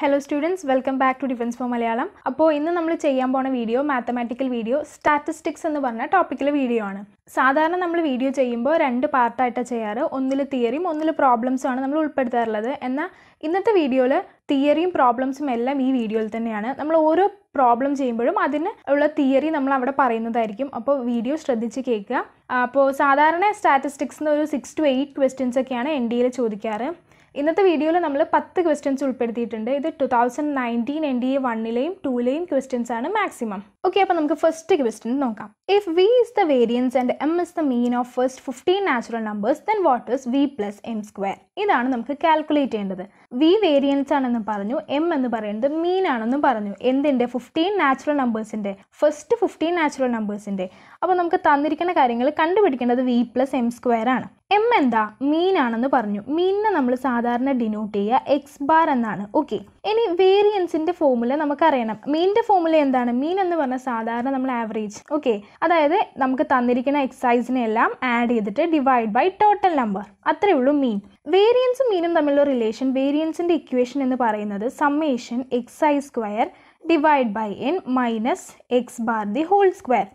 Hello students welcome back to defence for Malayalam അപ്പോൾ ഇന്ന് നമ്മൾ ചെയ്യാൻ പോണ വീഡിയോ മാത്തമാറ്റിക്കൽ വീഡിയോ സ്റ്റാറ്റിസ്റ്റിക്സ് എന്ന് പറഞ്ഞ ടോപ്പിക്കിലെ വീഡിയോ ആണ്. സാധാരണ നമ്മൾ വീഡിയോ ചെയ്യുമ്പോൾ രണ്ട് പാർട്ടായിട്ടാണ് ചെയ്യാറ്. ഒന്നിൽ തിയറിയും ഒന്നിൽ പ്രോബ്ലംസും ആണ് നമ്മൾ ഉൾപ്പെടുത്താറുള്ളത്. എന്നാൽ ഇന്നത്തെ വീഡിയോയിൽ തിയറിയും പ്രോബ്ലംസും എല്ലാം ഈ വീഡിയോയിൽ തന്നെയാണ്. നമ്മൾ ഓരോ പ്രോബ്ലം ചെയ്യുമ്പോഴും അതിന് ഉള്ള തിയറി നമ്മൾ അവിടെ പറയുന്നതായിരിക്കും. അപ്പോൾ വീഡിയോ ശ്രദ്ധിച്ച് കേൾക്കുക. അപ്പോൾ സാധാരണ സ്റ്റാറ്റിസ്റ്റിക്സിന് ഒരു സിക്സ് ടു എയ്റ്റ് ക്വസ്റ്റ്യൻസ് ഒക്കെയാണ് എൻ ഡിയിൽ ചോദിക്കാറ്. ഇന്നത്തെ വീഡിയോയിൽ നമ്മൾ പത്ത് ക്വസ്റ്റ്യൻസ് ഉൾപ്പെടുത്തിയിട്ടുണ്ട്. ഇത് two thousand nineteen N D A വണ്ണിലെയും ടൂലെയും ക്വസ്റ്റ്യൻസ് ആണ് മാക്സിമം ഓക്കെ അപ്പോൾ നമുക്ക് ഫസ്റ്റ് ക്വസ്റ്റ്യൻ നോക്കാം. If V is the variance and M is the mean of first fifteen natural numbers then what is V plus M square ഇതാണ് നമുക്ക് calculate ചെയ്യേണ്ടത്. V variance ആണെന്ന് പറഞ്ഞു എം എന്ന് പറയുന്നത് മീൻ ആണെന്നും പറഞ്ഞു. എന്തിന്റെ ഫിഫ്റ്റീൻ നാച്ചുറൽ നമ്പേഴ്സിന്റെ ഫസ്റ്റ് ഫിഫ്റ്റീൻ നാച്ചുറൽ നമ്പേഴ്സിന്റെ അപ്പോൾ നമുക്ക് തന്നിരിക്കുന്ന കാര്യങ്ങൾ കണ്ടുപിടിക്കേണ്ടത് വി പ്ലസ് എം സ്ക്വയർ ആണ്. എം എന്താ മീൻ ആണെന്ന് പറഞ്ഞു. മീനിനെ നമ്മൾ സാധാരണ ഡിനോട്ട് ചെയ്യുക എക്സ് ബാർ എന്നാണ്. ഓക്കെ ഇനി വേരിയൻസിന്റെ ഫോമുല നമുക്കറിയണം. മീനിന്റെ ഫോമുല എന്താണ്? മീൻ എന്ന് പറഞ്ഞാൽ സാധാരണ നമ്മൾ ആവറേജ് ഓക്കെ അതായത് നമുക്ക് തന്നിരിക്കുന്ന എക്സസൈസിനെ എല്ലാം ആഡ് ചെയ്തിട്ട് ഡിവൈഡ് ബൈ ടോട്ടൽ നമ്പർ അത്രേ ഉള്ളൂ മീൻ. വേരിയൻസും മീനും തമ്മിലുള്ള റിലേഷൻ വേരിയൻസിന്റെ ഇക്വേഷൻ എന്ന് പറയുന്നത് summation X square divide by N minus X bar the whole square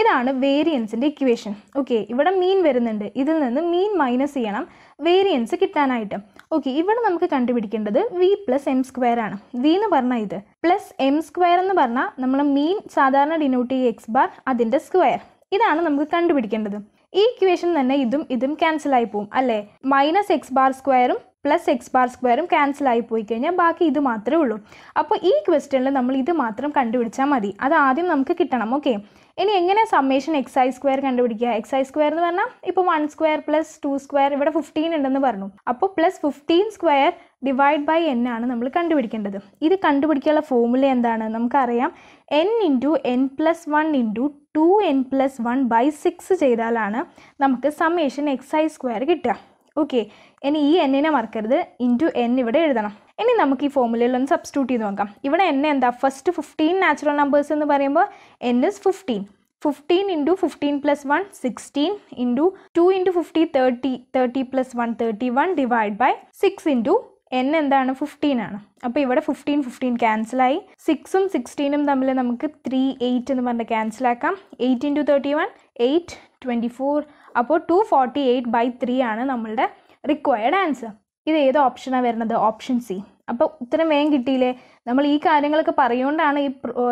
ഇതാണ് വേരിയൻസിന്റെ ഇക്വേഷൻ ഓക്കെ ഇവിടെ മീൻ വരുന്നുണ്ട്. ഇതിൽ നിന്ന് മീൻ മൈനസ് ചെയ്യണം. വേരിയൻസ് കിട്ടാനായിട്ട്. ഓക്കെ ഇവിടെ നമുക്ക് കണ്ടുപിടിക്കേണ്ടത് വി പ്ലസ് എം സ്ക്വയർ ആണ്. വി എന്ന് പറഞ്ഞാൽ ഇത്. പ്ലസ് എം സ്ക്വയർ എന്ന് പറഞ്ഞാൽ നമ്മൾ മീൻ സാധാരണ ഡിനോട്ട് ചെയ്യുക എക്സ് ബാർ അതിന്റെ സ്ക്വയർ ഇതാണ് നമുക്ക് കണ്ടുപിടിക്കേണ്ടത്. ഈ ഇക്വേഷൻ തന്നെ ഇതും ഇതും ക്യാൻസൽ ആയി പോവും അല്ലേ? മൈനസ് എക്സ് ബാർ സ്ക്വയറും പ്ലസ് എക്സ് ബാർ സ്ക്വയറും ക്യാൻസൽ ആയി പോയി കഴിഞ്ഞാൽ ബാക്കി ഇത് മാത്രമേ ഉള്ളൂ. അപ്പോൾ ഈ ക്വസ്റ്റ്യനിൽ നമ്മൾ ഇത് മാത്രം കണ്ടുപിടിച്ചാൽ മതി. അത് ആദ്യം നമുക്ക് കിട്ടണം ഓക്കെ ഇനി എങ്ങനെ സമ്മേഷൻ എക്സ് ഐ സ്ക്വയർ കണ്ടുപിടിക്കുക? എക്സ് ഐ സ്ക്വയർ എന്ന് പറഞ്ഞാൽ ഇപ്പോൾ one square plus two square ഇവിടെ ഫിഫ്റ്റീൻ ഉണ്ടെന്ന് പറഞ്ഞു. അപ്പോൾ plus fifteen square divide by N ആണ് നമ്മൾ കണ്ടുപിടിക്കേണ്ടത്. ഇത് കണ്ടുപിടിക്കാനുള്ള ഫോമുല എന്താണ്? നമുക്കറിയാം. N into N plus one into two N plus one by six ചെയ്താലാണ് നമുക്ക് സമ്മേഷൻ എക്സ് ഐ സ്ക്വയർ കിട്ടുക. ഓക്കെ ഇനി ഈ എന്നിനെ മറക്കരുത്. ഇന്റു എൻ ഇവിടെ എഴുതണം. ഇനി നമുക്ക് ഈ ഫോമുലയിൽ ഒന്ന് സബ്സ്റ്റിറ്റ്യൂട്ട് ചെയ്ത് നോക്കാം. ഇവിടെ എൻ എന്താ? ഫസ്റ്റ് ഫിഫ്റ്റീൻ നാച്ചുറൽ നമ്പേഴ്സ് എന്ന് പറയുമ്പോൾ N is fifteen fifteen into fifteen plus one sixteen into two into fifty thirty thirty plus one thirty one divide by six into N എന്താണ്? ഫിഫ്റ്റീൻ ആണ്. അപ്പോൾ ഇവിടെ ഫിഫ്റ്റീൻ ഫിഫ്റ്റീൻ ക്യാൻസലായി സിക്സും സിക്സ്റ്റീനും തമ്മിൽ നമുക്ക് three eight എന്ന് പറഞ്ഞ് ക്യാൻസലാക്കാം eight into thirty one eight twenty four അപ്പോൾ two forty eight by three ആണ് നമ്മളുടെ റിക്വയർഡ് ആൻസർ ഇത് ഏത് ഓപ്ഷനാണ് വരുന്നത്? ഓപ്ഷൻ സി അപ്പോൾ ഉത്തരം വേഗം കിട്ടിയില്ലേ? നമ്മൾ ഈ കാര്യങ്ങളൊക്കെ പറയുകൊണ്ടാണ് ഈ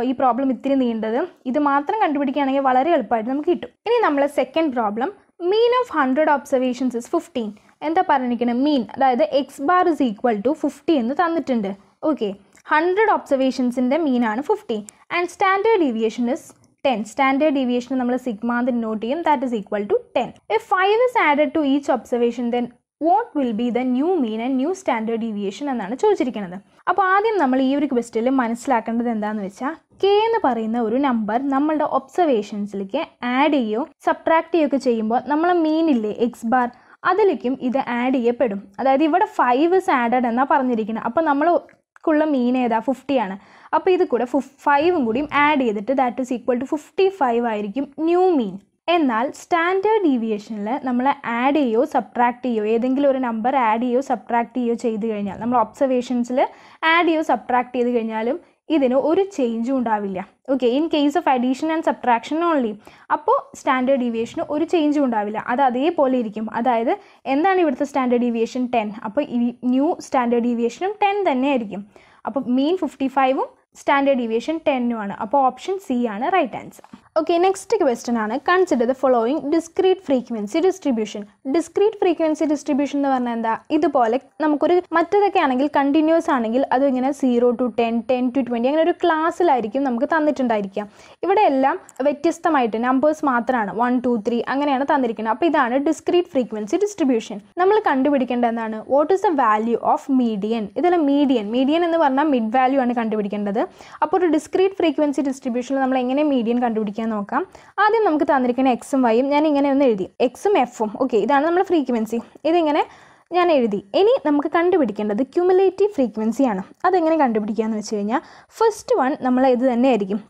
ഈ പ്രോബ്ലം ഇത്തിരി നീണ്ടത്. ഇത് മാത്രം കണ്ടുപിടിക്കുകയാണെങ്കിൽ വളരെ എളുപ്പമായിട്ട് നമുക്ക് കിട്ടും. ഇനി നമ്മളെ second problem mean of hundred observations is fifteen എന്താ പറഞ്ഞിരിക്കുന്നത് മീൻ അതായത് X bar is equal to fifty എന്ന് തന്നിട്ടുണ്ട്. ഓക്കെ ഹൺഡ്രഡ് ഒബ്സർവേഷൻസിന്റെ മീനാണ് fifty and standard deviation is ten standard deviation നമ്മൾ സിഗ്മാന്ന് നോട്ട് ചെയ്യും. That is equal to ten if five is added to each observation then what will be the new mean and new standard deviation എന്നാണ് ചോദിച്ചിരിക്കുന്നത്. അപ്പോൾ ആദ്യം നമ്മൾ ഈ ഒരു ക്വസ്റ്റിൽ മനസ്സിലാക്കേണ്ടത് എന്താണെന്ന് വെച്ചാൽ കെ എന്ന് പറയുന്ന ഒരു നമ്പർ നമ്മളുടെ ഒബ്സർവേഷൻസിലേക്ക് ആഡ് ചെയ്യുകയോ സബ്ട്രാക്ട് ചെയ്യുകയൊക്കെ ചെയ്യുമ്പോൾ നമ്മളെ മീനില്ലേ എക്സ് ബാർ അതിലേക്കും ഇത് ആഡ് ചെയ്യപ്പെടും. അതായത് ഇവിടെ ഫൈവ് ഇസ് ആഡഡ് എന്നാണ് പറഞ്ഞിരിക്കുന്നത്. അപ്പോൾ നമ്മൾ ക്കുള്ള മീൻ ഏതാ? ഫിഫ്റ്റി ആണ്. അപ്പോൾ ഇത് കൂടെ ഫൈവും കൂടിയും ആഡ് ചെയ്തിട്ട് that is equal to fifty five ആയിരിക്കും ന്യൂ മീൻ എന്നാൽ സ്റ്റാൻഡേർഡ് ഡീവിയേഷനിൽ നമ്മൾ ആഡ് ചെയ്യോ സബ്ട്രാക്ട് ചെയ്യോ ഏതെങ്കിലും ഒരു നമ്പർ ആഡ് ചെയ്യോ സബ്ട്രാക്ട് ചെയ്യോ ചെയ്ത് കഴിഞ്ഞാൽ നമ്മൾ ഒബ്സർവേഷൻസിൽ ആഡ് ചെയ്യോ സബ്ട്രാക്ട് ചെയ്ത് കഴിഞ്ഞാലും ഇതിന് ഒരു ചേഞ്ചും ഉണ്ടാവില്ല. Okay in case of addition and subtraction only അപ്പോൾ സ്റ്റാൻഡേർഡ് ഡീവിയേഷന് ഒരു ചേഞ്ചും ഉണ്ടാവില്ല. അത് അതേപോലെ ഇരിക്കും. അതായത് എന്താണ് ഇവിടുത്തെ സ്റ്റാൻഡേർഡ് ഡീവിയേഷൻ ടെൻ അപ്പോൾ ഈ ന്യൂ സ്റ്റാൻഡേർഡ് ഡീവിയേഷനും ടെൻ തന്നെ ആയിരിക്കും. അപ്പോൾ മീൻ ഫിഫ്റ്റി ഫൈവും സ്റ്റാൻഡേർഡ് ഡീവിയേഷൻ ടെന്നുമാണ് അപ്പോൾ ഓപ്ഷൻ സി ആണ് right answer okay next question ആണ്. Consider the following discrete frequency distribution discrete frequency distribution എന്ന് പറഞ്ഞാൽ എന്താ? ഇതുപോലെ നമുക്കൊരു മറ്റേതൊക്കെ ആണെങ്കിൽ കണ്ടിന്യൂസ് ആണെങ്കിൽ അത് ഇങ്ങനെ zero to ten ten to twenty അങ്ങനെ ഒരു ക്ലാസ്സിലായിരിക്കും നമുക്ക് തന്നിട്ടുണ്ടായിരിക്കാം. ഇവിടെ എല്ലാം വ്യത്യസ്തമായിട്ട് നമ്പേഴ്സ് മാത്രമാണ് വൺ ടു ത്രീ അങ്ങനെയാണ് തന്നിരിക്കുന്നത്. അപ്പോൾ ഇതാണ് ഡിസ്ക്രീറ്റ് ഫ്രീക്വൻസി ഡിസ്ട്രിബ്യൂഷൻ നമ്മൾ കണ്ടുപിടിക്കേണ്ട എന്താണ്? What is the value of median ഇതിൽ മീഡിയൻ മീഡിയൻ എന്ന് പറഞ്ഞാൽ മിഡ് വാല്യൂ ആണ് കണ്ടുപിടിക്കേണ്ടത്. അപ്പോൾ ഒരു ഡിസ്ക്രീറ്റ് ഫ്രീക്വൻസി ഡിസ്ട്രിബ്യൂഷനിൽ നമ്മൾ എങ്ങനെ മീഡിയൻ കണ്ടുപിടിക്കാൻ നോക്കാം. ആദ്യം നമുക്ക് തന്നിരിക്കുന്ന എക്സും വൈയും ഞാൻ ഇങ്ങനെ ഒന്ന് എഴുതി. എക്സും എഫും ഓക്കെ ഇതാണ് നമ്മുടെ ഫ്രീക്വൻസി ഇതിങ്ങനെ ഞാൻ എഴുതി. ഇനി നമുക്ക് കണ്ടുപിടിക്കേണ്ടത് ക്യുമുലേറ്റീവ് ഫ്രീക്വൻസി ആണ്. അതെങ്ങനെ കണ്ടുപിടിക്കുക എന്ന് വെച്ച് കഴിഞ്ഞാൽ ഫസ്റ്റ് വൺ നമ്മൾ ഇത് തന്നെ ആയിരിക്കും.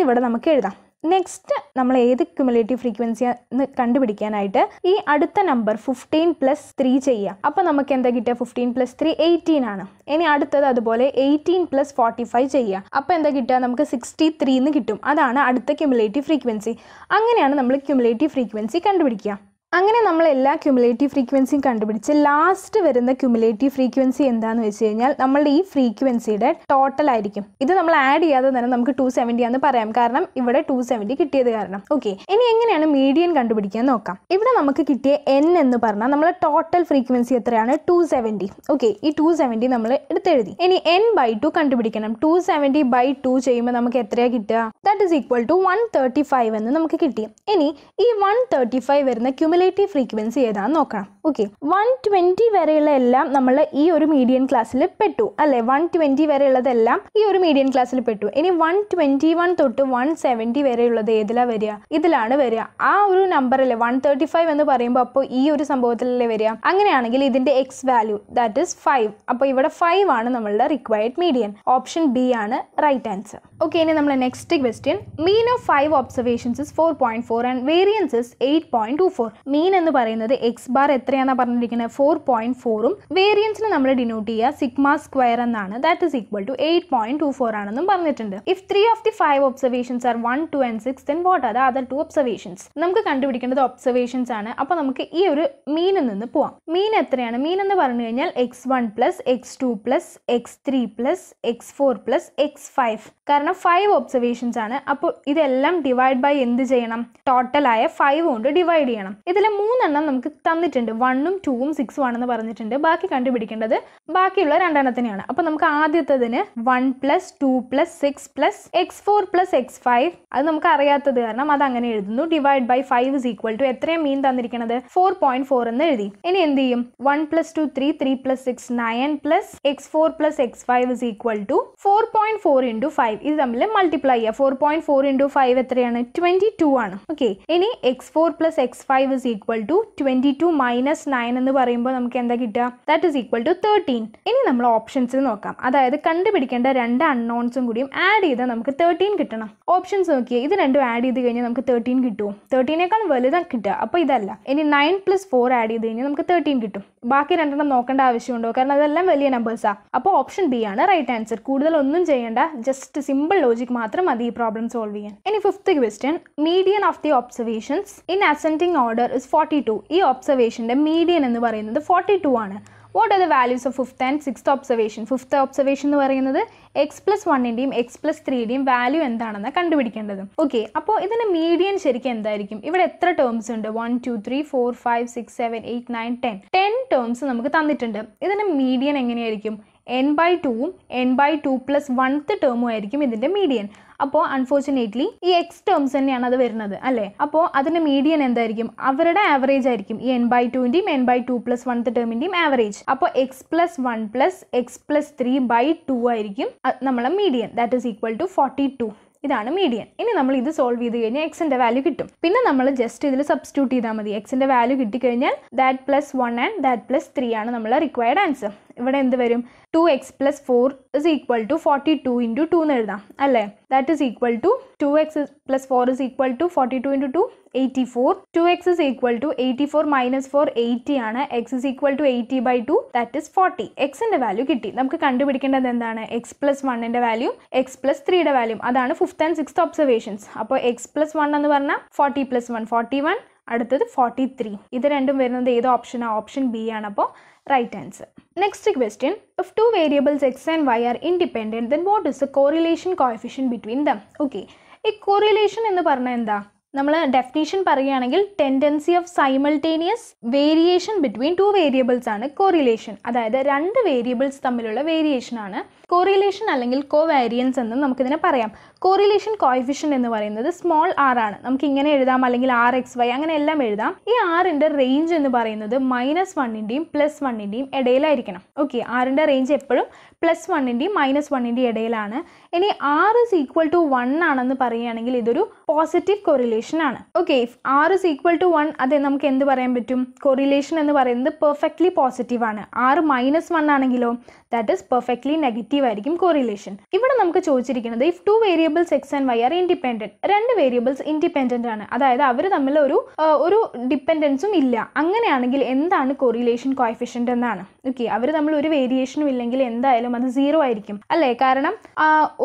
ഇവിടെ നമുക്ക് എഴുതാം. നെക്സ്റ്റ് നമ്മൾ ഏത് ക്യുമുലേറ്റീവ് ഫ്രീക്വൻസി എന്ന് കണ്ടുപിടിക്കാനായിട്ട് ഈ അടുത്ത നമ്പർ ഫിഫ്റ്റീൻ പ്ലസ് ത്രീ ചെയ്യുക. അപ്പോൾ നമുക്ക് എന്താ കിട്ടുക? ഫിഫ്റ്റീൻ പ്ലസ് ത്രീ എയ്റ്റീൻ ആണ്. ഇനി അടുത്തത് അതുപോലെ എയ്റ്റീൻ പ്ലസ് ഫോർട്ടി ഫൈവ് ചെയ്യുക. അപ്പോൾ എന്താ കിട്ടുക? നമുക്ക് സിക്സ്റ്റി ത്രീ എന്ന് കിട്ടും. അതാണ് അടുത്ത ക്യുമുലേറ്റീവ് ഫ്രീക്വൻസി അങ്ങനെയാണ് നമ്മൾ ക്യുമുലേറ്റീവ് ഫ്രീക്വൻസി കണ്ടുപിടിക്കുക. അങ്ങനെ നമ്മൾ എല്ലാ ക്യുമുലേറ്റീവ് ഫ്രീക്വൻസിയും കണ്ടുപിടിച്ച് ലാസ്റ്റ് വരുന്ന ക്യുമുലേറ്റീവ് ഫ്രീക്വൻസി എന്താണെന്ന് വെച്ച് കഴിഞ്ഞാൽ നമ്മളുടെ ഈ ഫ്രീക്വൻസിയുടെ ടോട്ടൽ ആയിരിക്കും. ഇത് നമ്മൾ ആഡ് ചെയ്യാതെ തന്നെ നമുക്ക് ടു സെവന്റി ആണെന്ന് പറയാം. കാരണം ഇവിടെ ടു സെവന്റി കിട്ടിയത് കാരണം. ഓക്കെ ഇനി എങ്ങനെയാണ് മീഡിയൻ കണ്ടുപിടിക്കാൻ നോക്കാം. ഇവിടെ നമുക്ക് കിട്ടിയ എൻ എന്ന് പറഞ്ഞാൽ നമ്മളെ ടോട്ടൽ ഫ്രീക്വൻസി എത്രയാണ്? ടു സെവന്റി ഓക്കെ ഈ ടു സെവന്റി നമ്മൾ എടുത്തെഴുതി. ഇനി എൻ ബൈ ടു കണ്ടുപിടിക്കണം. ടു സെവന്റി ബൈ ടു ചെയ്യുമ്പോൾ നമുക്ക് എത്രയാണ് കിട്ടുക? That is equal to one thirty five എന്ന് നമുക്ക് കിട്ടി. ഇനി ഈ വൺ തേർട്ടി ഫൈവ് വരുന്ന ക്യുമുലേറ്റീവ് ഫ്രീക്വൻസി ഏതാണെന്ന് നോക്കണം. ഓക്കെ വൺ ട്വന്റി വരെയുള്ള എല്ലാം നമ്മൾ ഈ ഒരു മീഡിയൻ ക്ലാസ്സിൽ പെട്ടു. അല്ലെ? വൺ ട്വന്റി വരെയുള്ളതെല്ലാം ഈ ഒരു മീഡിയൻ ക്ലാസ്സിൽ പെട്ടു. ഇനി വൺ ട്വന്റി വൺ തൊട്ട് വൺ സെവന്റി വരെയുള്ളത് ഏതിലാണ് വരിക? ഇതിലാണ് വരിക. ആ ഒരു നമ്പർ അല്ലേ? വൺ തേർട്ടി ഫൈവ് എന്ന് പറയുമ്പോൾ അപ്പോൾ ഈ ഒരു സംഭവത്തിലല്ലേ വരിക? അങ്ങനെയാണെങ്കിൽ ഇതിന്റെ X value that is five അപ്പോൾ ഇവിടെ ഫൈവ് ആണ് നമ്മളുടെ റിക്വയർഡ് മീഡിയൻ ഓപ്ഷൻ ബി ആണ് റൈറ്റ് ആൻസർ ഓക്കെ ഇനി നമ്മൾ next question mean of five observations four point four and variance eight point two four mean എന്ന് പറയുന്നത് എക്സ് ബാർ എത്രയാണെന്ന് പറഞ്ഞിരിക്കുന്നത് ഫോർ പോയിന്റ് ഫോറും വേരിയൻസിന് നമ്മൾ ഡിനോട്ട് ചെയ്യുക സിഗ്മ സ്ക്വയർ എന്നാണ്. That is equal to eight point two four ആണെന്നും പറഞ്ഞിട്ടുണ്ട്. If three of the five observations are one two and six then what are the other two observations നമുക്ക് കണ്ടുപിടിക്കേണ്ടത് observations ആണ്. അപ്പോൾ നമുക്ക് ഈ ഒരു മീനിൽ നിന്ന് പോവാം. മീൻ എത്രയാണ്? മീൻ എന്ന് പറഞ്ഞു കഴിഞ്ഞാൽ X one plus X two plus X three plus X four plus X five കാരണം ഫൈവ് ഒബ്സർവേഷൻസ് ആണ്. അപ്പോൾ ഇതെല്ലാം ഡിവൈഡ് ബൈ എന്ത് ചെയ്യണം? ടോട്ടലായ ഫൈവ് കൊണ്ട് ഡിവൈഡ് ചെയ്യണം. ഇതിൽ മൂന്നെണ്ണം നമുക്ക് തന്നിട്ടുണ്ട്. വണ്ണും ടൂവും സിക്സും ആണെന്ന് പറഞ്ഞിട്ടുണ്ട്. ബാക്കി കണ്ടുപിടിക്കേണ്ടത് ബാക്കിയുള്ള രണ്ടെണ്ണത്തിനെയാണ്. അപ്പോൾ നമുക്ക് ആദ്യത്തതിന് one plus two plus six plus X four plus X five അത് നമുക്ക് അറിയാത്തത് കാരണം അത് അങ്ങനെ എഴുതുന്നു. Divide by five is equal to എത്രയും മീൻ തന്നിരിക്കുന്നത് ഫോർ പോയിന്റ് ഫോർ എന്ന് എഴുതി. ഇനി എന്ത് ചെയ്യും? One plus two three three plus six nine plus X four plus X five is equal to four point four into five ഇത് തമ്മിൽ multiply ചെയ്യുക. Four point four into five എത്രയാണ്? Twenty two ആണ്. ഓക്കെ ഇനി X four plus X five is equal to twenty two minus nine എന്ന് പറയുമ്പോൾ നമുക്ക് എന്താ കിട്ടുക? That is equal to thirteen ഇനി നമ്മൾ ഓപ്ഷൻസിൽ നോക്കാം. അതായത് കണ്ടുപിടിക്കേണ്ട രണ്ട് അൺനോൺസും കൂടിയും ആഡ് ചെയ്താൽ നമുക്ക് തേർട്ടീൻ കിട്ടണം. ഓപ്ഷൻസ് നോക്കിയാൽ ഇത് രണ്ടും ആഡ് ചെയ്ത് കഴിഞ്ഞാൽ നമുക്ക് തേർട്ടീൻ കിട്ടുമോ തേർട്ടീനേക്കാൾ വലുതാണ് കിട്ടുക. അപ്പോൾ ഇതല്ല. ഇനി നയൻ പ്ലസ് ഫോർ ആഡ് ചെയ്ത് കഴിഞ്ഞാൽ നമുക്ക് തേർട്ടീൻ കിട്ടും. ബാക്കി രണ്ടെണ്ണം നോക്കേണ്ട ആവശ്യമുണ്ടോ? കാരണം അതെല്ലാം വലിയ നമ്പേഴ്സാണ് അപ്പോൾ ഓപ്ഷൻ ബി ആണ് റൈറ്റ് ആൻസർ കൂടുതൽ ഒന്നും ചെയ്യേണ്ട ജസ്റ്റ് സിമ്പിൾ ലോജിക് മാത്രം മതി ഈ പ്രോബ്ലം സോൾവ് ചെയ്യാൻ. ഇനി fifth question median of the observations in ascending order is forty two ഈ ഒബ്സർവേഷന്റെ മീഡിയൻ എന്ന് പറയുന്നത് ഫോർട്ടി ടു ആണ്. What are the values of fifth and sixth observation fifth observation എന്ന് പറയുന്നത് എക്സ് പ്ലസ് വണ്ണിന്റെയും എക്സ് പ്ലസ് ത്രീയുടെയും വാല്യൂ എന്താണെന്ന് കണ്ടുപിടിക്കേണ്ടത്. ഓക്കെ അപ്പോൾ ഇതിന്റെ മീഡിയൻ ശരിക്കും എന്തായിരിക്കും? ഇവിടെ എത്ര ടേംസ് ഉണ്ട്? One two three four five six seven eight nine ten ten terms നമുക്ക് തന്നിട്ടുണ്ട്. ഇതിന്റെ മീഡിയൻ എങ്ങനെയായിരിക്കും? എൻ ബൈ ടുവും N by two plus oneth ടേമും ആയിരിക്കും ഇതിന്റെ മീഡിയൻ അപ്പോൾ അൺഫോർച്ചുനേറ്റ്ലി ഈ എക്സ് ടേംസ് തന്നെയാണ് അത് വരുന്നത് അല്ലേ? അപ്പോൾ അതിന്റെ മീഡിയൻ എന്തായിരിക്കും? അവരുടെ ആവറേജ് ആയിരിക്കും. ഈ N by ടുവിന്റെയും N by two plus oneth ടേമിന്റെയും average അപ്പോൾ X plus one plus X plus three by two ആയിരിക്കും നമ്മളെ median that is equal to forty two ഇതാണ് മീഡിയൻ ഇനി നമ്മൾ ഇത് സോൾവ് ചെയ്ത് കഴിഞ്ഞാൽ എക്സിന്റെ വാല്യൂ കിട്ടും. പിന്നെ നമ്മൾ ജസ്റ്റ് ഇതിൽ സബ്സ്റ്റിറ്റ്യൂട്ട് ചെയ്താൽ മതി. എക്സിന്റെ വാല്യൂ കിട്ടിക്കഴിഞ്ഞാൽ that plus one and that plus three ആണ് നമ്മളെ റിക്വയർഡ് ആൻസർ ഇവിടെ എന്ത് വരും? Two X plus four is equal to forty two into two എന്ന് എഴുതാം അല്ലേ? That is equal to two X plus four is equal to forty two into two eighty four two X is equal to eighty four minus four eighty ആണ്. X is equal to eighty by two that is forty എക്സിന്റെ value കിട്ടി. നമുക്ക് കണ്ടുപിടിക്കേണ്ടത് എന്താണ്? X plus വണ്ണിന്റെ value X plus ത്രീയുടെ value അതാണ് fifth and sixth observations അപ്പോൾ എക്സ് പ്ലസ് വൺ എന്ന് പറഞ്ഞാൽ forty plus one forty one അടുത്തത് ഫോർട്ടി ത്രീ ഇത് രണ്ടും വരുന്നത് ഏത് ആ? ഓപ്ഷൻ ബി ആണ്. അപ്പോൾ right answer next question if two variables X and Y are independent then what is the correlation coefficient between them okay ഈ കോറിലേഷൻ എന്ന് പറഞ്ഞാൽ എന്താ? നമ്മൾ ഡെഫിനേഷൻ പറയുകയാണെങ്കിൽ tendency of simultaneous variation between two variables ആണ് correlation അതായത് രണ്ട് variables തമ്മിലുള്ള വേരിയേഷൻ ആണ് കോറിലേഷൻ അല്ലെങ്കിൽ കോ വാരിയൻസ് എന്ന് നമുക്കിതിനെ പറയാം. കോറിലേഷൻ കോയിഫിഷ്യൻ എന്ന് പറയുന്നത് സ്മോൾ ആർ ആണ്. നമുക്ക് ഇങ്ങനെ എഴുതാം അല്ലെങ്കിൽ ആർ എക്സ് വൈ അങ്ങനെ എല്ലാം എഴുതാം. ഈ ആറിന്റെ റേഞ്ച് എന്ന് പറയുന്നത് മൈനസ് വണ്ണിന്റെയും പ്ലസ് വണ്ണിന്റെയും ഇടയിലായിരിക്കണം. ഓക്കെ ആറിന്റെ റേഞ്ച് എപ്പോഴും പ്ലസ് വണ്ണിന്റെയും മൈനസ് വണ്ണിന്റെയും ഇടയിലാണ്. ഇനി r is equal to one ആണെന്ന് പറയുകയാണെങ്കിൽ ഇതൊരു പോസിറ്റീവ് കോറിലേഷൻ ആണ്. Okay r is equal to one അതെ നമുക്ക് എന്ത് പറയാൻ പറ്റും? കോറിലേഷൻ എന്ന് പറയുന്നത് പെർഫെക്റ്റ്ലി പോസിറ്റീവ് ആണ്. ആർ മൈനസ് വൺ ആണെങ്കിലോ ദാറ്റ് ഇസ് പെർഫെക്റ്റ്ലി നെഗറ്റീവ് ആയിരിക്കും കോറിലേഷൻ ഇവിടെ നമുക്ക് ചോദിച്ചിരിക്കുന്നത് if two variables x and y are independent രണ്ട് വേരിയബിൾസ് ഇൻഡിപെൻഡന്റ് ആണ്. അതായത് അവർ തമ്മിൽ ഒരു ഒരു ഡിപ്പെൻഡൻസും ഇല്ല. അങ്ങനെയാണെങ്കിൽ എന്താണ് കോറിലേഷൻ കോയഫിഷ്യന്റ് എന്നാണ്. ഓക്കെ അവർ തമ്മിൽ ഒരു വേരിയേഷനും ഇല്ലെങ്കിൽ എന്തായാലും അത് സീറോ ആയിരിക്കും. അല്ലേ? കാരണം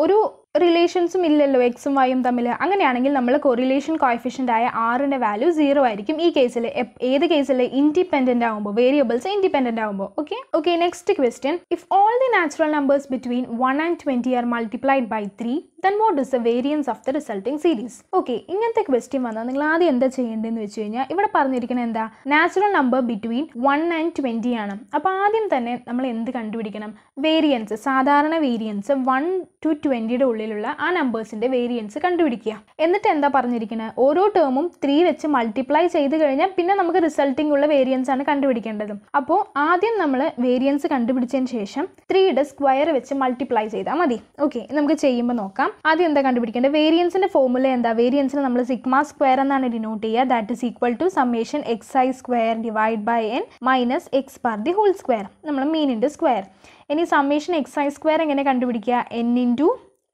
ഒരു റിലേഷൻസും ഇല്ലല്ലോ എക്സും വൈയും തമ്മിൽ അങ്ങനെയാണെങ്കിൽ നമ്മൾ കൊറിലേഷൻ കോയഫിഷ്യന്റ് ആയ ആറിന്റെ വാല്യൂ സീറോ ആയിരിക്കും ഈ കേസിൽ ഏത് കേസിൽ ഇൻഡിപെൻഡന്റ് ആകുമ്പോൾ വേരിയബിൾസ് ഇൻഡിപെൻഡന്റ് ആകുമ്പോൾ okay okay next question if all the natural numbers between one and twenty are multiplied by three then what is the variance of the resulting series okay ഇങ്ങനത്തെ question വന്നാൽ നിങ്ങൾ ആദ്യം എന്താ ചെയ്യേണ്ടതെന്ന് വെച്ച് കഴിഞ്ഞാൽ ഇവിടെ പറഞ്ഞിരിക്കുന്നത് എന്താ? Natural number between one and twenty ആണ്. അപ്പോൾ ആദ്യം തന്നെ നമ്മൾ എന്ത് കണ്ടുപിടിക്കണം? വേരിയൻസ് സാധാരണ വേരിയൻസ് വൺ ടു ട്വന്റിയുടെ ഉള്ളിലുള്ള ആ നമ്പേഴ്സിന്റെ വേരിയൻസ് കണ്ടുപിടിക്കുക. എന്നിട്ട് എന്താ പറഞ്ഞിരിക്കുന്നത് ഓരോ ടേമും ത്രീ വെച്ച് മൾട്ടിപ്ലൈ ചെയ്ത് കഴിഞ്ഞാൽ പിന്നെ നമുക്ക് റിസൾട്ടിംഗ് ഉള്ള വേരിയൻസ് ആണ് കണ്ടുപിടിക്കേണ്ടത്. അപ്പോൾ ആദ്യം നമ്മൾ വേരിയൻസ് കണ്ടുപിടിച്ചതിന് ശേഷം ത്രീയുടെ സ്ക്വയർ വെച്ച് മൾട്ടിപ്ലൈ ചെയ്താൽ മതി. ഓക്കെ നമുക്ക് ചെയ്യുമ്പോൾ നോക്കാം. ആദ്യം എന്താ കണ്ടുപിടിക്കേണ്ടത്? വേരിയൻസിന്റെ ഫോർമുല എന്താ? വേരിയൻസിന് നമ്മൾ സിഗ്മ സ്ക്വയർ എന്നാണ് ഡിനോട്ട് ചെയ്യുക. That is equal to summation x i square divide by n minus x bar the whole square നമ്മൾ മീനിന്റെ സ്ക്വയർ ഇനി സമ്മേഷൻ എക്സ് ഐ സ്ക്വയർ എങ്ങനെ കണ്ടുപിടിക്കുക? N into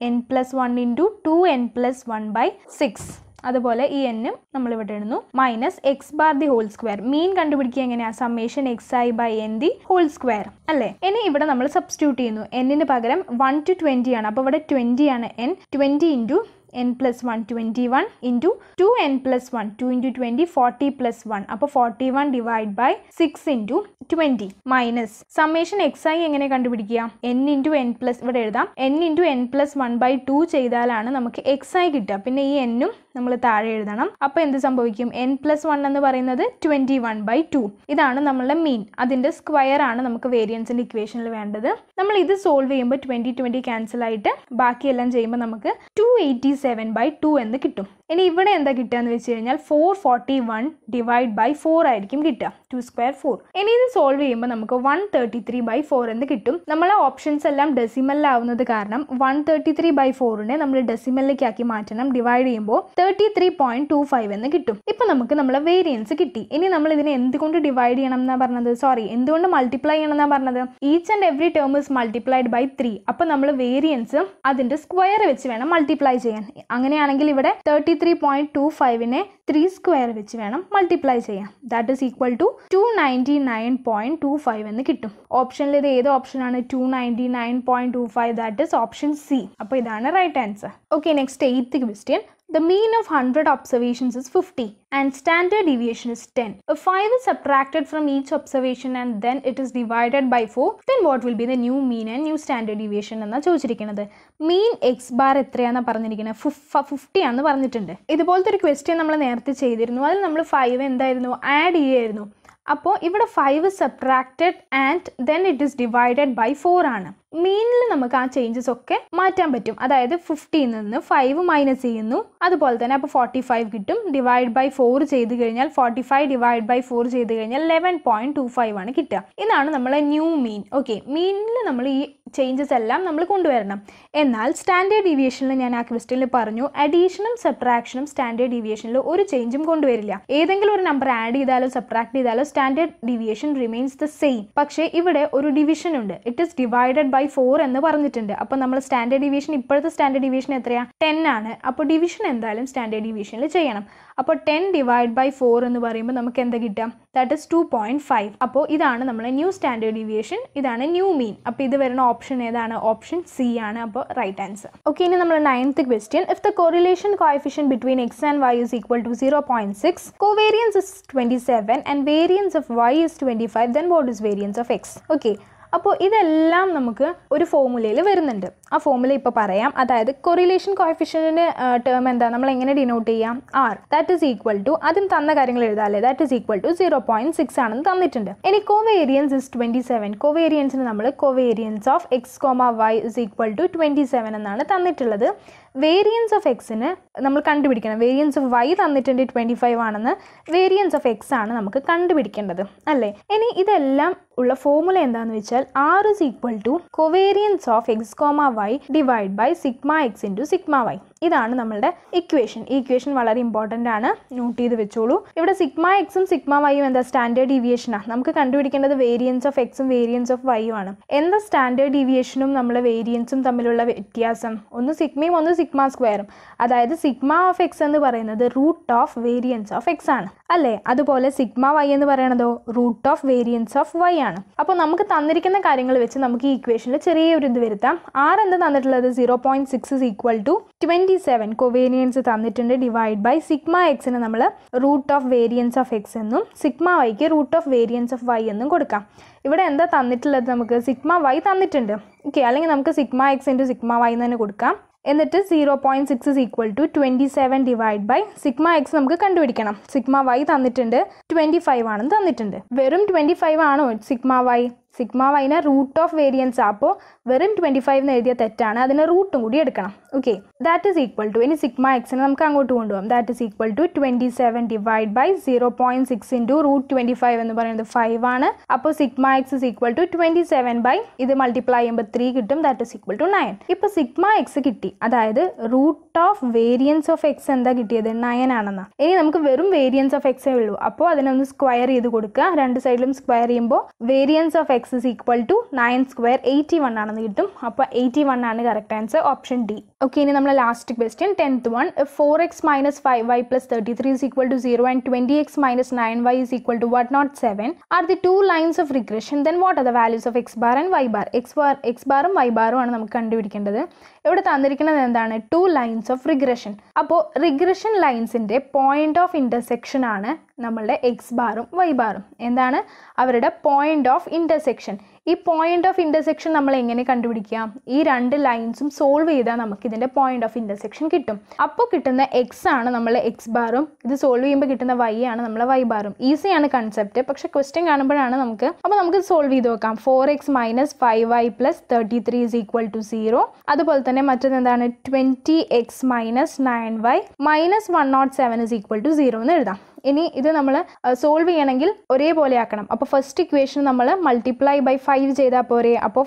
n plus one into two n plus one by six അതുപോലെ ഈ എന്നും നമ്മൾ ഇവിടെ ഇടുന്നു. Minus x bar the whole square mean കണ്ടുപിടിക്കുക എങ്ങനെയാണ് summation x i by n the whole square അല്ലേ? ഇനി ഇവിടെ നമ്മൾ സബ്സ്റ്റിറ്റ്യൂട്ട് ചെയ്യുന്നു. എന്നിന് പകരം വൺ ടു ട്വന്റി ആണ്. അപ്പോൾ ഇവിടെ ട്വന്റി ആണ് n twenty into n plus one twenty one into two n plus one two into twenty forty plus one അപ്പോൾ forty one divide by six into twenty minus summation x i എങ്ങനെ കണ്ടുപിടിക്കുക? N into N plus ഇവിടെ എഴുതാം. N into n plus one by two ചെയ്താലാണ് നമുക്ക് X I കിട്ടുക. പിന്നെ ഈ എന്നും നമ്മൾ താഴെ എഴുതണം. അപ്പോൾ എന്ത് സംഭവിക്കും? എൻ പ്ലസ് വൺ എന്ന് പറയുന്നത് ട്വന്റി വൺ ബൈ ടു ഇതാണ് നമ്മളുടെ മീൻ അതിന്റെ സ്ക്വയർ ആണ് നമുക്ക് വേരിയൻസിന്റെ ഇക്വേഷനിൽ വേണ്ടത്. നമ്മൾ ഇത് സോൾവ് ചെയ്യുമ്പോൾ ട്വന്റി ട്വന്റി ക്യാൻസൽ ആയിട്ട് ബാക്കിയെല്ലാം ചെയ്യുമ്പോൾ നമുക്ക് two eighty seven by two എന്ന് കിട്ടും. ഇനി ഇവിടെ എന്താ കിട്ടുക എന്ന് വെച്ച് കഴിഞ്ഞാൽ four forty one divide by four ആയിരിക്കും കിട്ടുക. ടു സ്ക്വയർ ഫോർ ഇനി ഇത് സോൾവ് ചെയ്യുമ്പോൾ നമുക്ക് one thirty three by four എന്ന് കിട്ടും. നമ്മളെ ഓപ്ഷൻസ് എല്ലാം ഡെസിമലിലാവുന്നത് കാരണം വൺ തേർട്ടി ത്രീ ബൈ ഫോറിനെ നമ്മൾ ഡെസിമലിലേക്ക് ആക്കി മാറ്റണം. ഡിവൈഡ് ചെയ്യുമ്പോൾ thirty three point two five എന്ന് കിട്ടും. ഇപ്പം നമുക്ക് നമ്മളെ വേരിയൻസ് കിട്ടി. ഇനി നമ്മൾ ഇതിനെ എന്തുകൊണ്ട് ഡിവൈഡ് ചെയ്യണം എന്നാ പറഞ്ഞത്? സോറി എന്തുകൊണ്ട് മൾട്ടിപ്ലൈ ചെയ്യണം എന്നാ പറഞ്ഞത്? Each and every term is multiplied by three അപ്പം നമ്മൾ വേരിയൻസ് അതിന്റെ സ്ക്വയർ വെച്ച് വേണം മൾട്ടിപ്ലൈ ചെയ്യാൻ. അങ്ങനെയാണെങ്കിൽ ഇവിടെ തേർട്ടി ത്രീ പോയിന്റ് ടു ഫൈവിനെ ത്രീ സ്ക്വയർ വെച്ച് വേണം മൾട്ടിപ്ലൈ ചെയ്യാം that is equal to two ninety nine point two five എന്ന് കിട്ടും. ഓപ്ഷനിൽ ഇത് ഏത് ഓപ്ഷനാണ് two ninety nine point two five that is option C അപ്പോൾ ഇതാണ് right answer okay next eighth question The mean of 100 observations is 50 and standard deviation is 10. If 5 is subtracted from each observation and then it is divided by 4, then what will be the new mean and new standard deviation എന്നാണ് ചോദിച്ചിരിക്കുന്നത് മീൻ X bar എത്രയാണെന്ന് പറഞ്ഞിരിക്കുന്നത് fifty ആണെന്ന് പറഞ്ഞിട്ടുണ്ട് ഇതുപോലത്തെ ഒരു question നമ്മൾ നേരത്തെ ചെയ്തിരുന്നു അതിൽ നമ്മൾ ഫൈവ് എന്തായിരുന്നു ആഡ് ചെയ്യായിരുന്നു അപ്പോൾ ഇവിടെ five subtracted and then it is divided by four ആണ് മീനിൽ നമുക്ക് ആ ചേഞ്ചസ് ഒക്കെ മാറ്റാൻ പറ്റും. അതായത് ഫിഫ്റ്റിയിൽ നിന്ന് ഫൈവ് മൈനസ് ചെയ്യുന്നു. അതുപോലെ തന്നെ അപ്പോൾ ഫോർട്ടി ഫൈവ് കിട്ടും. ഡിവൈഡ് ബൈ ഫോർ ചെയ്ത് കഴിഞ്ഞാൽ forty five divide by four ചെയ്ത് കഴിഞ്ഞാൽ ലെവൻ പോയിന്റ് ടു ഫൈവ് ആണ് കിട്ടുക. ഇതാണ് നമ്മളെ ന്യൂ മീൻ ഓക്കെ മീനിൽ നമ്മൾ ഈ ചേഞ്ചസ് എല്ലാം നമ്മൾ കൊണ്ടുവരണം. എന്നാൽ സ്റ്റാൻഡേർഡ് ഡീവിയേഷനിൽ ഞാൻ ആ ക്വസ്റ്റ്യനിൽ പറഞ്ഞു അഡീഷനും സബ്ട്രാക്ഷനും സ്റ്റാൻഡേർഡ് ഡീവിയേഷനിൽ ഒരു ചേഞ്ചും കൊണ്ടുവരില്ല. ഏതെങ്കിലും ഒരു നമ്പർ ആഡ് ചെയ്താലോ സബ്ട്രാക്ട് ചെയ്താലോ standard deviation remains the same പക്ഷേ ഇവിടെ ഒരു ഡിവിഷൻ ഉണ്ട്. It is divided by four എന്ന് പറഞ്ഞിട്ടുണ്ട്. അപ്പോൾ നമ്മൾ സ്റ്റാൻഡേർഡ് ഡിവിഷൻ ഇപ്പോഴത്തെ സ്റ്റാൻഡേർഡ് ഡിവിഷൻ എത്രയാ? ടെൻ ആണ്. അപ്പോൾ ഡിവിഷൻ എന്തായാലും സ്റ്റാൻഡേർഡ് ഡിവിഷനിൽ ചെയ്യണം. അപ്പോൾ ടെൻ ഡിവൈഡ് ബൈ ഫോർ എന്ന് പറയുമ്പോൾ നമുക്ക് എന്താ കിട്ടുക? That is two point five അപ്പോൾ ഇതാണ് നമ്മളെ ന്യൂ സ്റ്റാൻഡേർഡ് ഡിവിയേഷൻ ഇതാണ് ന്യൂ മീൻ അപ്പോൾ ഇത് വരുന്ന ഓപ്ഷൻ ഏതാണ്? ഓപ്ഷൻ സി ആണ്. അപ്പോൾ റൈറ്റ് ആൻസർ ഓക്കെ ഇനി നമ്മൾ ninth question if the correlation coefficient between x and y is equal to zero point six covariance is twenty seven and variance of y is twenty five then what is variance of x okay അപ്പോൾ ഇതെല്ലാം നമുക്ക് ഒരു ഫോമുലയിൽ വരുന്നുണ്ട്. ആ formula ഇപ്പോൾ പറയാം. അതായത് correlation കോയഫിഷ്യന്റെ term എന്താ? നമ്മൾ എങ്ങനെ ഡിനോട്ട് ചെയ്യാം? R that is equal to അതും തന്ന കാര്യങ്ങൾ എഴുതാല്ലേ? That is equal to zero point six ആണെന്ന് തന്നിട്ടുണ്ട്. ഇനി കോവേരിയൻസ് ഇസ് ട്വന്റി സെവൻ കോവേരിയൻസിന് നമ്മൾ covariance of x comma y is equal to twenty seven എന്നാണ് തന്നിട്ടുള്ളത്. വേരിയൻസ് ഓഫ് എക്സിന് നമ്മൾ കണ്ടുപിടിക്കണം. വേരിയൻസ് ഓഫ് വൈ തന്നിട്ടുണ്ട് ട്വന്റി ഫൈവ് ആണെന്ന്. വേരിയൻസ് ഓഫ് എക്സ് ആണ് നമുക്ക് കണ്ടുപിടിക്കേണ്ടത്. അല്ലേ? ഇനി ഇതെല്ലാം ഉള്ള ഫോർമുല എന്താണെന്ന് വെച്ചാൽ r is equal to covariance of x comma y divide by sigma x into sigma y ഇതാണ് നമ്മളുടെ ഇക്വേഷൻ ഈ ഇക്വേഷൻ വളരെ ഇമ്പോർട്ടന്റ് ആണ്. നോട്ട് ചെയ്ത് വെച്ചോളൂ. ഇവിടെ സിഗ്മ എക്സും സിഗ്മ വൈയും എന്താ? സ്റ്റാൻഡേർഡ് ഡീവിയേഷനാണ് നമുക്ക് കണ്ടുപിടിക്കേണ്ടത് വേരിയൻസ് ഓഫ് എക്സും വേരിയൻസ് ഓഫ് വൈയും ആണ്. എന്താ സ്റ്റാൻഡേർഡ് ഡീവിയേഷനും നമ്മളെ വേരിയൻസും തമ്മിലുള്ള വ്യത്യാസം? ഒന്ന് സിഗ്മയും ഒന്ന് സിഗ്മ സ്ക്വയറും അതായത് സിഗ്മ ഓഫ് എക്സ് എന്ന് പറയുന്നത് root of variance of x ആണ്. അല്ലേ? അതുപോലെ സിഗ്മ വൈ എന്ന് പറയണതോ? Root of variance of y ആണ്. അപ്പോൾ നമുക്ക് തന്നിരിക്കുന്ന കാര്യങ്ങൾ വെച്ച് നമുക്ക് ഈ ഇക്വേഷനിൽ ചെറിയൊരു ഇത് വരുത്താം. ആർ എന്താ തന്നിട്ടുള്ളത്? Zero point six equal to twenty seven covariance തന്നിട്ടുണ്ട് ഡിവൈഡ് ബൈ സിഗ്മ എക്സിന് നമ്മൾ root of variance of x എന്നും സിഗ്മ വൈക്ക് root of variance of y എന്നും കൊടുക്കാം. ഇവിടെ എന്താ തന്നിട്ടുള്ളത് നമുക്ക്? സിഗ്മ വൈ തന്നിട്ടുണ്ട്. ഓക്കെ അല്ലെങ്കിൽ നമുക്ക് sigma x into sigma y എന്ന് തന്നെ കൊടുക്കാം. എന്നിട്ട് zero point six is equal to twenty seven divide by sigma x നമുക്ക് കണ്ടുപിടിക്കണം. സിഗ്മ വൈ തന്നിട്ടുണ്ട് ട്വന്റി ഫൈവ് ആണെന്ന് തന്നിട്ടുണ്ട്. വെറും ട്വന്റി ഫൈവ് ആണോ സിഗ്മ വൈ സിഗ്മ വൈന റൂട്ട് ഓഫ് വേരിയൻസ് അപ്പോൾ വെറും ട്വന്റി ഫൈവ് എന്ന് എഴുതിയ തെറ്റാണ്. അതിന് റൂട്ടും കൂടി എടുക്കണം. Okay that is equal to ഇനി സിഗ്മ എക്സിനെ നമുക്ക് അങ്ങോട്ട് കൊണ്ടുപോകാം. That is equal to twenty seven divide by zero point six into root twenty five എന്ന് പറയുന്നത് ഫൈവ് ആണ്. അപ്പോൾ sigma x is equal to twenty seven by ഇത് മൾട്ടിപ്ലൈ ചെയ്യുമ്പോൾ ത്രീ കിട്ടും. That is equal to nine ഇപ്പോൾ sigma x കിട്ടി. അതായത് root of variance of x എന്താ കിട്ടിയത്? നയൻ ആണെന്നാ. ഇനി നമുക്ക് വെറും വേരിയൻസ് ഓഫ് എക്സേ ഉള്ളൂ. അപ്പോൾ അതിനൊന്ന് സ്ക്വയർ ചെയ്ത് കൊടുക്കുക രണ്ട് സൈഡിലും സ്ക്വയർ ചെയ്യുമ്പോൾ variance of x is equal to nine square eighty one ആണെന്ന് കിട്ടും. അപ്പോൾ എയ്റ്റി വൺ ആണ് correct answer option D okay ഇനി നമ്മൾ last question tenth one four x minus five y plus thirty three is equal to zero and twenty x minus nine y is equal to one not seven are the two lines of regression then what are the values of x bar and y bar x bar x ബാറും y ബാറും ആണ് നമുക്ക് കണ്ടുപിടിക്കേണ്ടത്. ഇവിടെ തന്നിരിക്കുന്നത് എന്താണ്? Two lines of regression അപ്പോൾ regression ലൈൻസിന്റെ point of intersection ആണ് നമ്മളുടെ എക്സ് ബാറും വൈ ബാറും എന്താണ്? അവരുടെ പോയിന്റ് ഓഫ് ഇന്റർസെക്ഷൻ ഈ പോയിന്റ് ഓഫ് ഇന്റർസെക്ഷൻ നമ്മൾ എങ്ങനെ കണ്ടുപിടിക്കാം ഈ രണ്ട് ലൈൻസും സോൾവ് ചെയ്താൽ നമുക്ക് ഇതിന്റെ പോയിന്റ് ഓഫ് ഇന്റർസെക്ഷൻ കിട്ടും. അപ്പോൾ കിട്ടുന്ന എക്സ് ആണ് നമ്മൾ എക്സ് ബാറും ഇത് സോൾവ് ചെയ്യുമ്പോൾ കിട്ടുന്ന വൈ ആണ് നമ്മളെ വൈ ബാറും ഈസിയാണ് കൺസെപ്റ്റ് പക്ഷെ ക്വസ്റ്റ്യൻ കാണുമ്പോഴാണ് നമുക്ക് അപ്പോൾ നമുക്ക് സോൾവ് ചെയ്ത് നോക്കാം. Four x minus five y plus thirty three is equal to zero അതുപോലെ തന്നെ മറ്റൊന്ന് എന്താണ്? Twenty x minus nine y minus one not seven is equal to zero എന്ന് എഴുതാം. ഇനി ഇത് നമ്മൾ സോൾവ് ചെയ്യണമെങ്കിൽ ഒരേപോലെ ആക്കണം. അപ്പോൾ ഫസ്റ്റ് ഇക്വേഷൻ നമ്മൾ മൾട്ടിപ്ലൈ ബൈ ഫൈവ് ചെയ്താൽ പോരെ. അപ്പോൾ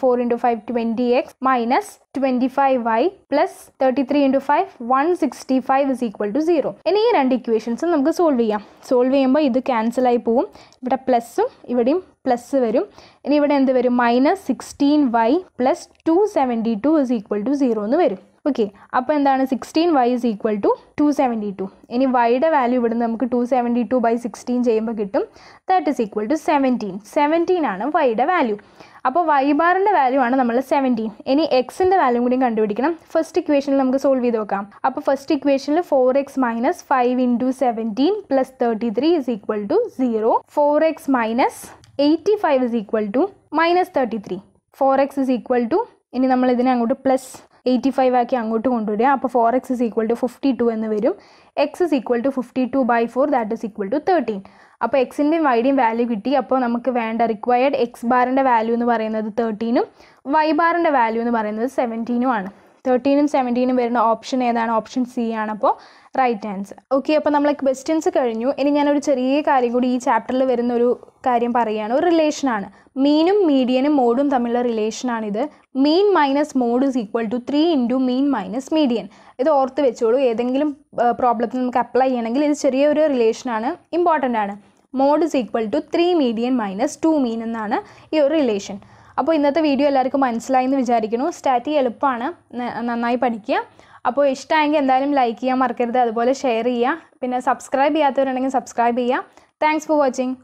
four into five twenty x minus twenty five y plus thirty three into five one sixty five is equal to zero ഇനി ഈ രണ്ട് ഇക്വേഷൻസും നമുക്ക് സോൾവ് ചെയ്യാം. സോൾവ് ചെയ്യുമ്പോൾ ഇത് ക്യാൻസൽ ആയി പോവും. ഇവിടെ പ്ലസ്സും ഇവിടെയും പ്ലസ് വരും. ഇനി ഇവിടെ എന്ത് വരും? Minus sixteen y plus two seventy two is equal to zero എന്ന് വരും. ഓക്കെ അപ്പോൾ എന്താണ്? Sixteen y is equal to two seventy two ഇനി വൈയുടെ വാല്യൂ ഇവിടുന്ന് നമുക്ക് two seventy two by sixteen ചെയ്യുമ്പോൾ കിട്ടും. That is equal to seventeen seventeen ആണ് വൈയുടെ വാല്യൂ അപ്പോൾ വൈ ബാറിന്റെ വാല്യൂ ആണ് നമ്മൾ സെവന്റീൻ ഇനി എക്സിന്റെ വാല്യൂ കൂടി കണ്ടുപിടിക്കണം. ഫസ്റ്റ് ഇക്വേഷനിൽ നമുക്ക് സോൾവ് ചെയ്ത് നോക്കാം. അപ്പോൾ ഫസ്റ്റ് ഇക്വേഷനിൽ four x minus five into seventeen plus thirty three is equal to zero four x minus eighty five is equal to minus thirty three four x is equal to ഇനി നമ്മൾ ഇതിനെ അങ്ങോട്ട് plus eighty five ആക്കി അങ്ങോട്ട് കൊണ്ടുവരിക. അപ്പോൾ four x is equal to fifty two എന്ന് വരും. X is equal to fifty two by four that is equal to thirteen അപ്പോൾ എക്സിന്റെയും വൈഡിയും വാല്യൂ കിട്ടി. അപ്പോൾ നമുക്ക് വേണ്ട റിക്വയർഡ് എക്സ് ബാറിന്റെ വാല്യൂ എന്ന് പറയുന്നത് തേർട്ടീനും വൈ ബാറിന്റെ വാല്യൂ എന്ന് പറയുന്നത് സെവന്റീനും ആണ്. തേർട്ടീനും സെവന്റീനും വരുന്ന ഓപ്ഷൻ ഏതാണ്? ഓപ്ഷൻ സി ആണ്. അപ്പോൾ റൈറ്റ് ആൻസർ ഓക്കെ അപ്പോൾ നമ്മളെ ക്വസ്റ്റ്യൻസ് കഴിഞ്ഞു. ഇനി ഞാനൊരു ചെറിയ കാര്യം കൂടി ഈ ചാപ്റ്ററിൽ വരുന്ന ഒരു കാര്യം പറയുകയാണ് ഒരു റിലേഷനാണ് മീനും മീഡിയനും മോഡും തമ്മിലുള്ള റിലേഷനാണിത് mean minus mode is equal to three into mean minus median ഇത് ഓർത്ത് വെച്ചോളൂ. ഏതെങ്കിലും പ്രോബ്ലത്തിന് നമുക്ക് അപ്ലൈ ചെയ്യണമെങ്കിൽ ഇത് ചെറിയൊരു റിലേഷനാണ് ഇമ്പോർട്ടന്റ് ആണ്. Mode is equal to three median minus two mean എന്നാണ് ഈ ഒരു റിലേഷൻ അപ്പോൾ ഇന്നത്തെ വീഡിയോ എല്ലാവർക്കും മനസ്സിലായി എന്ന് വിചാരിക്കുന്നു. സ്റ്റാറ്റി എളുപ്പമാണ് നന്നായി പഠിക്കുക. അപ്പോൾ ഇഷ്ടമായെങ്കിൽ എന്തായാലും ലൈക്ക് ചെയ്യാൻ മറക്കരുത്. അതുപോലെ ഷെയർ ചെയ്യുക. പിന്നെ സബ്സ്ക്രൈബ് ചെയ്യാത്തവരുണ്ടെങ്കിൽ സബ്സ്ക്രൈബ് ചെയ്യുക. Thanks for watching